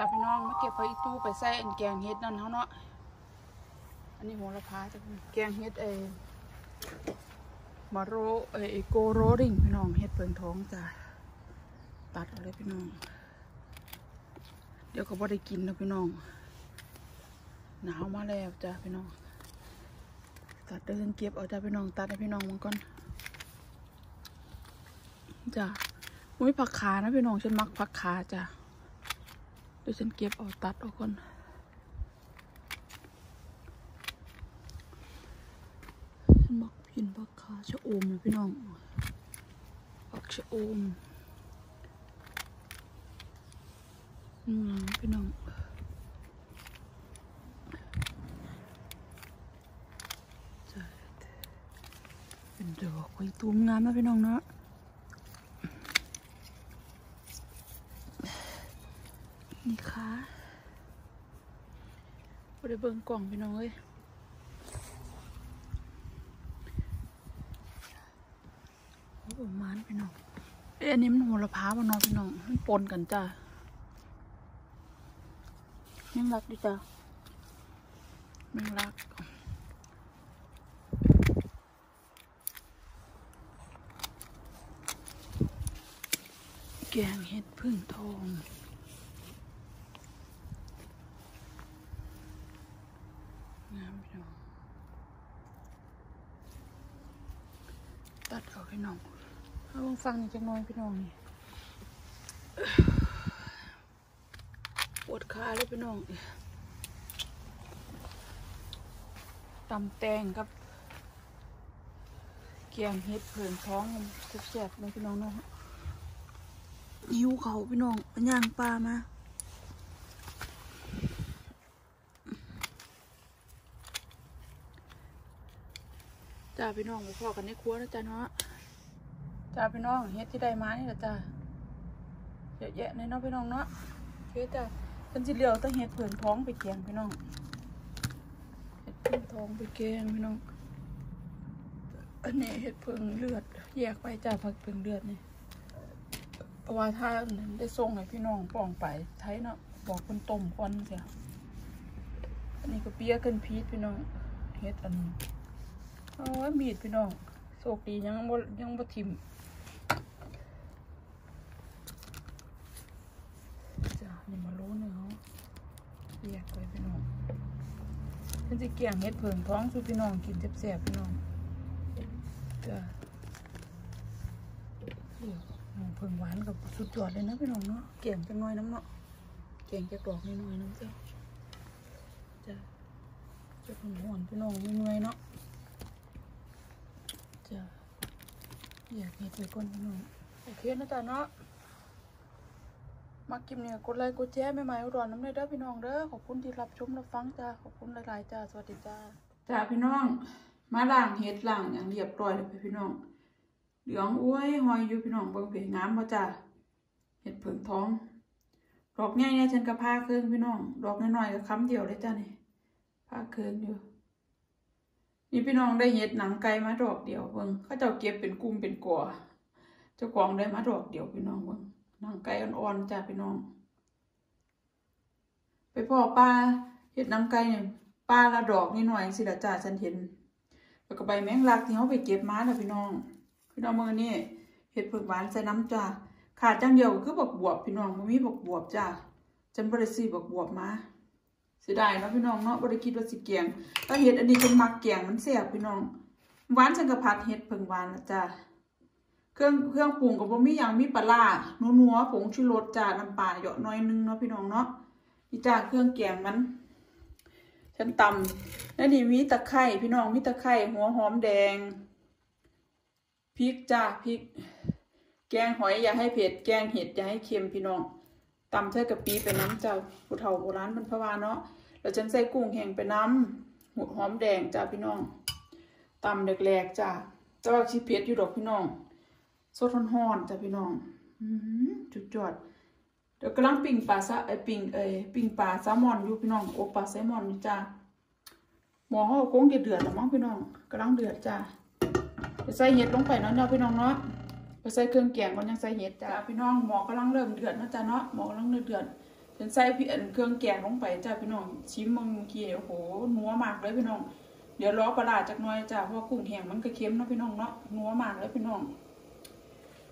จ้าพี่น้องมาเก็บไปอีตู้ไปใส่แกงเฮ็ดนั่นเขาเนาะ อันนี้โหระพาจ้ะแกงเฮ็ดเอมาโรเอโกโรริงพี่น้องเฮ็ดเปิงท้องจ้ะตัดเอาเลยพี่น้อง เดี๋ยวก็บ่ได้กินนะพี่น้อง หนาวมาแล้วจ้ะพี่น้อง ตัดเดินเก็บเอาจ้ะพี่น้องตัดให้พี่น้องมันก่อนจ้ะอุ้ยผักขานะพี่น้องฉันมักผักขาจ้ะ ดี๋ยวฉันเก็บเอาตัดเอาก่อนฉันมักกินผักขาชะอมนะพี่น้องผักชะอมอืมพี่น้องจะเป็นดอกไว้ตูมงามนะพี่น้องเนาะ นี่ค่ะบ่ได้เบิงกล่องพี่น้องเอ้ยโอ้มาณพี่น้องเอ้ยอันนี้มันโหระพาบ่เนาะพี่น้องมันปนกันจ้ะยังรักดิจ้ะยังรักแกงเห็ดพึ่งทองามพี่น้องตัดเอา พี่น้องเอาลองฟังนี่จังน้อยพี่น้องนี่ปวดขาเลยพี่น้องตำแตงกับแกงเห็ดเผิงท้องมันแซ่บๆเลยพี่น้องเนาะหิวเขาพี่น้องเป็นย่างปลามาจ้าพี่น้องไปพอกันในครัวนะจ้าเนาะ จ้าพี่น้องเฮ็ดที่ได้มานี่แหละจ้าเยอะแยะในเนาะพี่น้องเนาะเฮ็ดจ้าเพิ่นสิเหลียวต้องเฮ็ดเผื่อนท้องไปแกงพี่น้องเฮ็ดเผื่อนท้องไปแกงพี่น้องอันนี้เฮ็ดเพิ่งเลือด แยกไปจ้าผักเพิ่งเลือดนี่เพราะว่าถ้าได้ส่งให้พี่น้องป้องไปใช้เนาะบอกคนต้มควันเสียอันนี้ก็เปียกันพีชพี่น้องเฮ็ดอันนี้โอ้ยมีดพี่น้องโชคดียังบ่ยังบ่ทิมจ้า นี่มารู้เนื้อเรียกไปพี่น้องฉันจะเกี่ยงเฮ็ดเผิงท้องสูพี่น้องกินแซ่บๆพี่น้องจ้าเดี๋ยวผึ่งหวานกับสุดยอดเลยนะพี่น้องเนาะเก่งจังน้อยน้ำเนาะเก่งจะกรอกน้อยน้ำเจ้าจะจะหหอนพี่น้องไม่เมื่อยเนาะจะอยากเห็ดไปก่อนพี่น้องโอเคนะจ๊ะเนาะ มากินเนี่ยกดไลค์กดแชร์ไม่ไหมอุดรน้ำเลยเด้อพี่น้องเด้อขอบคุณที่รับชมรับฟังจ้าขอบคุณหลายๆจ้าสวัสดีจ้าจ้าพี่น้อง มาล้างเห็ดล้างอย่างเรียบร้อยเลยพี่น้องเหลืองอ้วยหอยอยู่พี่น้องเบิ่งเผ็งามบ่จ้าเห็ดเผิงท้อง ดอกใหญ่เนี่ยฉันก็พาเครื่องพี่น้อง ดอกน้อยๆก็คำเดียวเลยจ้านี่พาเครื่องอยู่นี่พี่น้องได้เห็ดหนังไก่มาดอกเดียวเบิ่งเขาเจ้าเก็บเป็นกลุ่มเป็นกัวเจ้าของได้มาดอกเดียวพี่น้องเบิ่ง หนังไก่อ่อนๆจ้าพี่น้อง ไปพ่อปลาเห็ดน้ำไก่เนี่ยปลาละดอกนิดหน่อยสิละจ้าฉันเห็น แล้วก็ใบแมงลักที่เขาไปเก็บมาน่ะพี่น้อง พี่น้องมือนี่เห็ดเผือกหวานใส่น้ำจ้าขาดจังเดียวก็คือบักบวบพี่น้องมันมีบักบวบจ้าฉันบริสีบักบวบมาเสียดายเนาะพี่น้องเนาะบริคิดว่าสิเกียงถ้าเห็ดอันนี้เป็นมักเกียงมันเสียบพี่น้องหวานฉันก็ผัดเห็ดเผือกหวานนะจ้า เครื่องเครื่องปรุงกับบ่มีอย่างมีปลาร้านัวผงชูรสจ้าน้ำปลาเยาะน้อยนึงเนาะพี่น้องเนาะนี่จ้าเครื่องแกงมัน ฉันตำแล้วนี่มีตะไคร่พี่น้องมีตะไคร่หัวหอมแดงพริกจ้าพริก แกงหอยอย่าให้เผ็ดแกงเห็ดอย่าให้เค็มพี่น้องตำใส่กะปิไปน้ำจ้าผู้เฒ่าโบราณมันพะวาเนาะแล้วฉันใส่กุ้งแห้งไปน้ำหัวหอมแดงจ้าพี่น้องตำแหลกๆจ้าแต่ว่าชีเผ็ดอยู่ดอกพี่น้อง สดร้อนๆจ้าพี่น้องจุดจอดเดี๋ยวกำลังปิ้งปลาซะไอยปิ้งเอยปิ้งปลาแซลมอนอยู่พี่น้องโอปลาแซลมอนจ้าหมอเขาก็คงเดือดแล้วมั้งพี่น้องกำลังเดือดจ้าจะใส่เห็ดลงไปเนาะเนาะพี่น้องเนาะไปใส่เครื่องแกงก่อนยังใส่เห็ดจ้ะพี่น้องหมอกำลังเริ่มเดือดนะจ๊ะเนาะหมอกำลังเดือดฉันใส่พี่อันเครื่องแกงลงไปจ้าพี่น้องชิมมึงเมื่อกี้โอ้โหนัวมากเลยพี่น้อง เดี๋ยวรอปลาร้าจักน่อยจ้าเพราะกุ้งแห้งมันก็เค็มเนาะพี่น้องเนาะนัวมากเลยพี่น้อง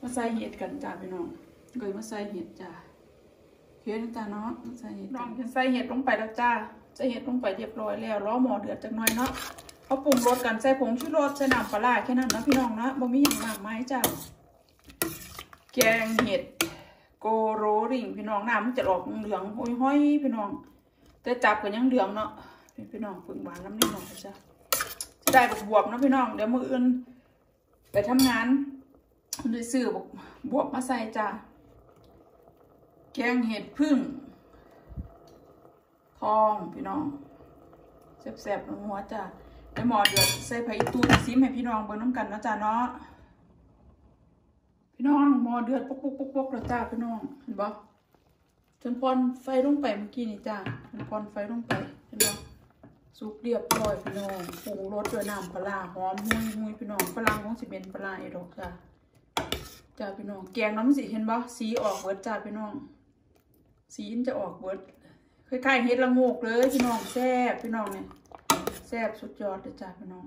มาใส่เห็ดกันจ้าพี่น้องก็เลยมาใส่เห็ดจ้าเฮ็ดจ้าเนาะมาใส่เห็ดน้องฉันใส่เห็ดลงไปแล้วจ้าใส่เห็ดลงไปเรียบร้อยแล้วรอหมอเดือดจักหน่อยเนาะเขาปรุงรสกันใส่ผงชูรสใส่น้ำปลาร้าแค่นั้นเนาะพี่น้องเนาะบ่มีอย่างมากมายจ้าแกงเห็ดโกโรริ่งพี่น้องน้ำมันจะออกเหลืองห้อยห้อยๆพี่น้อง แต่จับกันยังเหลืองเนาะพี่น้องปึงหวานน้ำนิดหน่อยจ้ะจะได้บวบๆเนาะพี่น้องเดี๋ยวมืออื่นไปทำงาน ด้วยซื้อบวบบวบมาใส่จ้ะแกงเห็ดพึ่ง ทองพี่น้องแซ่บๆนัวจ้ะในหมอเดือดใส่ไผ่ตูนซิมให้พี่น้องเบิ่งน้ำกันนะจ้ะเนาะพี่น้องหมอเดือดปกปกปกปกแล้วจ้าพี่น้องเห็นบ่จนพรไฟลงไปเมื่อกี้นี่จ้าจนพรไฟลงไปเห็นบ่สุกเรียบร้อยพี่น้องปรุงรสด้วยน้ำปลาหอมหุยหุยพี่น้องฝรั่งของสิเป็นปลาเอดอกจ้า จ้าพี่น้อง แกงน้ำสิเห็นบ่สีออกเบิร์ดจ้าพี่น้อง สีมันจะออกเบิร์ดคล้ายๆเฮ็ดละโงกเลยพี่น้องแซ่บพี่น้องเนี่ยแซ่บสุดยอดเลยจ้าพี่น้อง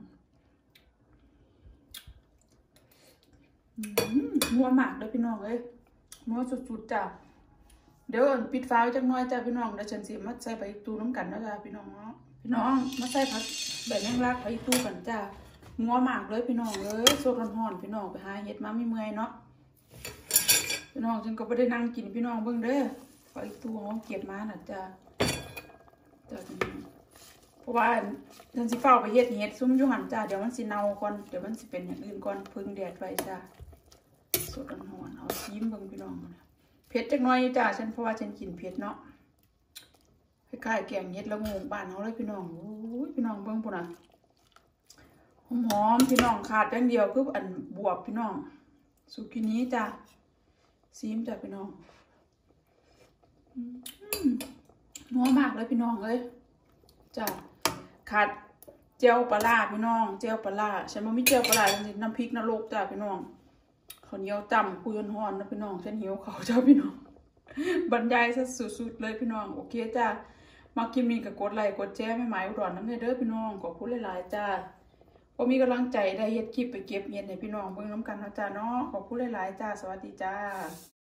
มนัวมากเลยพี่น้องเอ้ยนัวสุดๆจ้ะเดี๋ยวปิดฟ้าไว้จักหน่อยจ้ะพี่น้องเดี๋ยวฉันสิมาใส่ใบตูน้ำกันนะจ้ะพี่น้องเนาะพี่น้องมาใส่ผักใบแมงลักใบตูกันจ้ะนัวมากเลยพี่น้องเลยสดร้อนๆพี่น้องไปหาเห็ดมาไม่เมื่อยเนาะ พี่น้องฉันก็ไม่ได้นั่งกินพี่น้องเบิ่งเด้อใบตูเขาเก็บมาน่ะจ้ะจ้ะเพราะว่าฉันสิเฝ้าไปเฮ็ดเห็ดซุ้มยูหันจ้ะเดี๋ยวมันสิเน่าก่อนเดี๋ยวมันสิเป็นอย่างอื่นก่อนพึ่งแดดไว้จ้ะสดหอนเอาซีมเบิ่งพี่น้องนะเผ็ดจักหน่อยจ้าฉันเพราะว่าฉันกินเผ็ดเนาะคล้ายๆแกงเห็ดละโงงบ้านเขาเลยพี่น้องโอ้ยพี่น้องเบิ่งปุ่นอะหอมๆพี่น้องขาดอย่างเดียวคืออันบวบพี่น้องสุกินี้จ้า ซีมจ้าพี่น้องนัวมากเลยพี่น้องเลยจ้าขาดเจียวปลาร้าพี่น้อง เจียวปลาร้าฉันบ่มีเจียวปลาร้าฉันน้ำพริกนรกจ้าพี่น้องข้าวเหนียวจำคุยฮ้อนนะพี่น้องฉันหิวเขาวเจ้าพี่น้อง บรรยายซะสุดๆเลยพี่น้อง โอเคจ้ามาคลิปนี้ก็กดไลค์กดแชร์ไม่หมายอุดรน้ำเด้อพี่น้องขอบคุณหลายๆจ้า ผมมีกำลังใจได้เฮ็ดคลิปไปเก็บเงินให้พี่น้องเบิ่งน้ำกันเนาะจ้าเนาะขอบคุณหลายๆจ้าสวัสดีจ้า